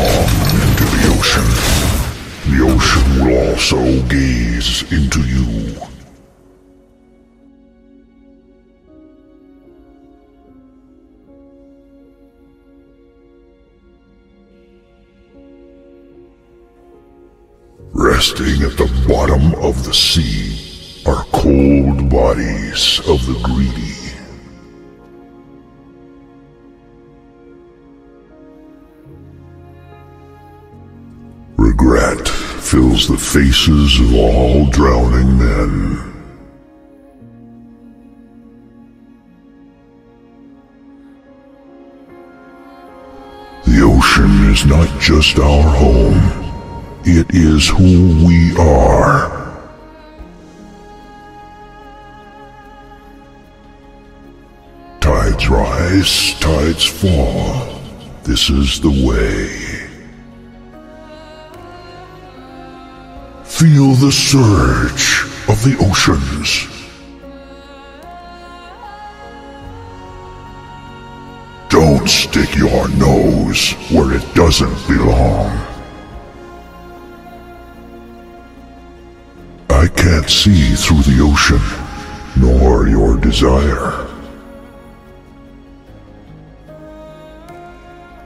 into the ocean. The ocean will also gaze into you. Resting at the bottom of the sea are cold bodies of the greedy. Regret fills the faces of all drowning men. The ocean is not just our home, it is who we are. Tides rise, tides fall. This is the way. Feel the surge of the oceans. Don't stick your nose where it doesn't belong. I can't see through the ocean, nor your desire.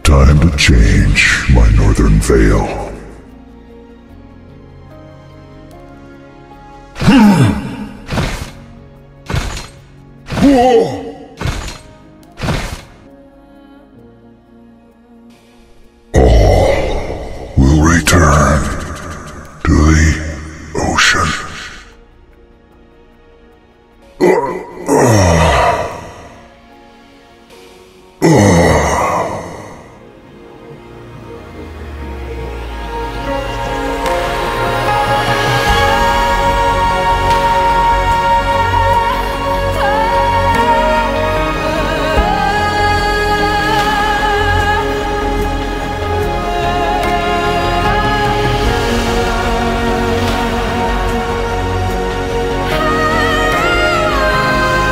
Time to change, my northern veil. Uou!